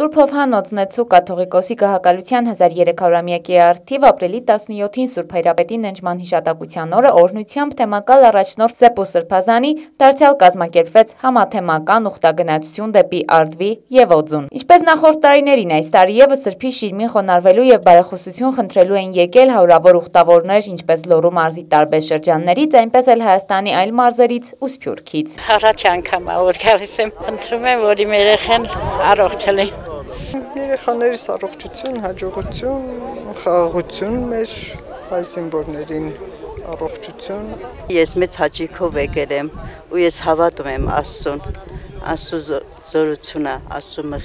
Սուրբ Հովհան Օծնեցու կաթողիկոսի գահակալության 1300-ամյակի արդիվ ապրիլի 17-ին Սուրբ Հայրապետի ննջման հիշատակության օրը օրնությամբ թեմակալ առաջնորդ Սեպո Սրբազանի դարձյալ կազմակերպվեց համաթեմական ուխտագնացություն դեպի Արդվի եւ Օձուն։ Ինչպես նախորդ տարիներին այս տարի եւս Սրբի շիրմին խոնարհվելու եւ բարեխոսություն խնդրելու են եկել հարյուրավոր ուխտավորներ, ինչպես Լոռու մարզի տարբեր շրջաններից, այնպես էլ Հայաստանի այլ մարզերից ու Սփյուռքից։ Առաջ անգամ որ գալիս եմ, խնդրում եմ, որ իմ երեխան առողջ լինի։ Երեխաներիս առողջություն, հաջողություն, խաղաղություն մեր հայ զինվորներին առողջություն։ Ես մեծ հաճիկով եկել եմ ու ես հավատում եմ Աստծուն։ Աստծո զորությունը, Աստծո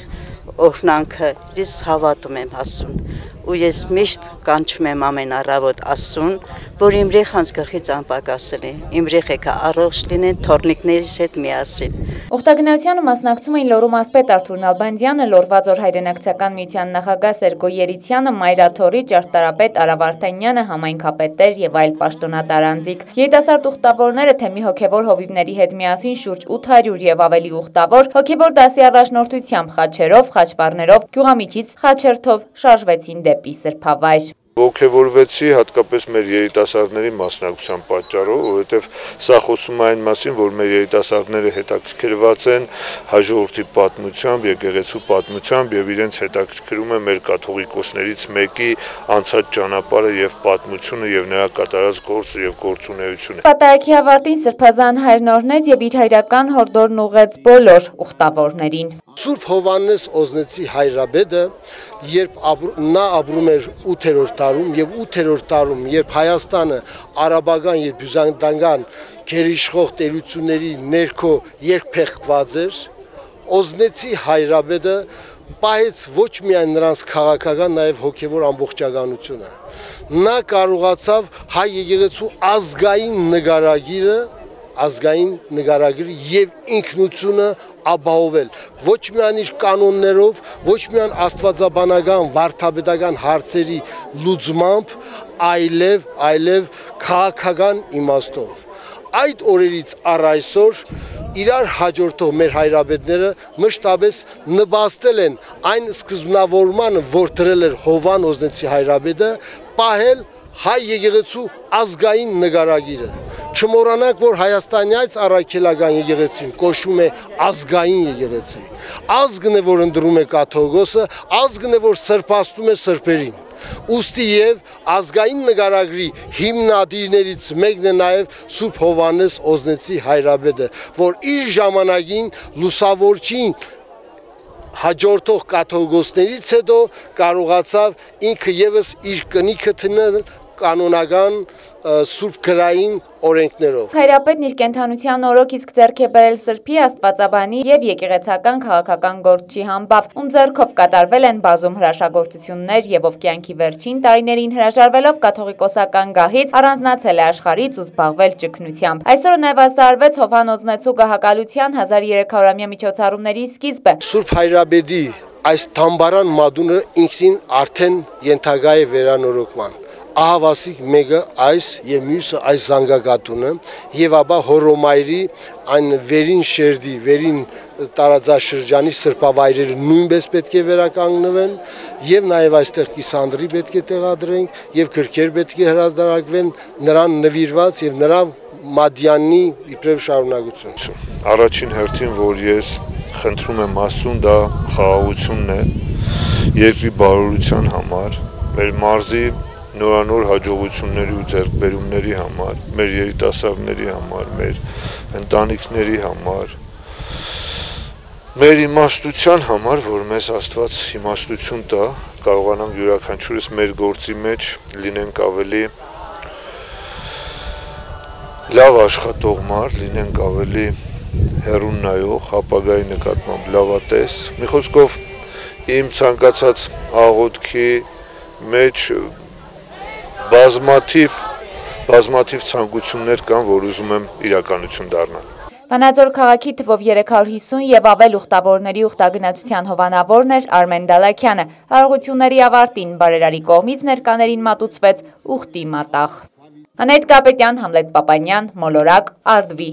օրհնանքը, ես հավատում եմ Աստծուն ու ես միշտ կանչում եմ ամեն առավոտ Աստծուն, որ իմ ռեխանց գլխից անպակասելի, իմ ռեխեքը առողջ լինեն թորնիկներիս հետ միասին։ Ուխտագնացությանը մասնակցում էին Լոռու մասպետ Արթուր Նալբանդյանը, Լոռվածոր հայրենակցական միության նախագահ Սերգո Երիցյանը, Մայրաթորի ճարտարապետ Արա Վարդանյանը, համայնքապետեր եւ այլ պաշտոնատար անձիկ։ Երիտասարդ ուխտավորները թեմի հոգեվոր հովիվների հետ միասին շուրջ 800 եւ ավելի ուխտավոր հոգեվոր դասի առաջնորդությամբ խաչերով, խաչվառներով, գյուղամիջից խաչերթով շարժվեցին դեպի սրբավայր ողջևորվեցի հատկապես մեր երիտասարդների մասնակցության պատճառով, որովհետև սա խոսում է այն մասին, որ մեր երիտասարդները հետաքրքրված են հաջողորդի պատմությամբ, եկեղեցու պատմությամբ եւ իրենց հետաքրքրում է մեր կաթողիկոսներից մեկի անցած ճանապարհը եւ պատմությունը եւ նրա կատարած գործը եւ գործունեությունը։ Պատարակի ավարտին Սրբազան հայրն օրնեց եւ իր հայրական հորդորն ուղեց բոլոր ուխտավորներին։ Սուրբ Հովանես Օզնեցի հայրաբեդը, երբ նա ապրում էր 8-րդ տարում եւ 8-րդ տարում, երբ Հայաստանը արաբական եւ բյուզանդական գերիշխող տերությունների ներքո երկփեղկված էր, Օզնեցի հայրաբեդը պահեց ոչ միայն նրանց քաղաքական, նաև հոգևոր ամբողջականությունը։ Նա կարողացավ հայ եկեղեցու ազգային նկարագիրը ազգային նկարագրի եւ ինքնությունը ապահովել ոչ միայն իր կանոններով, ոչ միայն աստվածաբանական, վարդապետական հարցերի լուծմամբ, այլև այլև քաղաքական իմաստով։ Այդ օրերից առ այսօր իրար հաջորդող մեր հայրաբետները մշտապես նպաստել են այն սկզբնավորմանը, որ դրել էր Հովան Օզնեցի հայրաբետը, պահել հայ եկեղեցու ազգային նկարագիրը Չմոռանանք, որ Հայաստանի այս առաքելական եկեղեցին կոչվում է ազգային եկեղեցի։ Ազգն է, որ ընդրում է կաթողիկոսը, ազգն է, որ սրբաստում է սրբերին։ Ոստի եւ ազգային նկարագրի հիմնադիրներից մեկն է նաեւ Սուրբ Հովանես Օզնեցի հայրաբեդը, որ իր ժամանակին լուսավորչին հաջորդող կաթողիկոսներից հետո կարողացավ ինքը եւս իր կնիքը թնել կանոնական սուրբ գրային օրենքներով։ Հայրապետն իր կենթանության օրոք իսկ ձեռք է բերել սրբի աստվածաբանի եւ եկեղեցական քաղաքական գործի համբավ, ում ձեռքով կատարվել են բազում հրաշագործություններ եւ ով կյանքի վերջին տարիներին հրաժարվելով կաթողիկոսական գահից առանձնացել է աշխարից ու զբաղվել ճգնությամբ։ Այսօր նաեւ ազդարվեց Հովանոձնեցու գահակալության 1300-ամյա միջոցառումների սկիզբը։ Սուրբ Հայրաբեդի այս թամբարան մադունը ինքնին արդեն ենթագա է վերանորոգման ահավասիկ մեկը այս եւ մյուսը այս զանգակատունը եւ ապա հորոմայրի այն վերին շերդի, վերին տարածաշրջանի սրբավայրերը նույնպես պետք է վերականգնվեն եւ նաեւ այստեղ կիսանդրի պետք է տեղադրենք եւ գրքեր պետք է հրատարակվեն նրան նվիրված եւ նրա մադյանի իբրև շարունակություն։ Առաջին հերթին, որ ես խնդրում եմ Աստծուն, դա խաղաղությունն է երկրի բարօրության համար, մեր մարզի նորանոր հաջողությունների ու ձեռքբերումների համար, մեր երիտասարդների համար, մեր ընտանիքների համար, մեր իմաստության համար, որ մեզ Աստված իմաստություն տա, կարողանանք յուրաքանչյուրս մեր գործի մեջ լինենք ավելի լավ աշխատողմար, լինենք ավելի հերուն նայող, ապագայի նկատմամբ լավատես։ Մի խոսքով իմ ցանկացած աղոթքի մեջ բազմաթիվ բազմաթիվ ցանկություններ կան, որ ուզում եմ իրականություն դառնալ։ Վանաձոր քաղաքի թվով 350 եւ ավել ուխտավորների ուխտագնացության հովանավորն էր Արմեն Դալակյանը։ Հարողությունների ավարտին բարերարի կողմից ներկաներին մատուցվեց ուխտի մատաղ։ Անետ Կապետյան, Համլետ Պապանյան, Մոլորակ, Արդվի։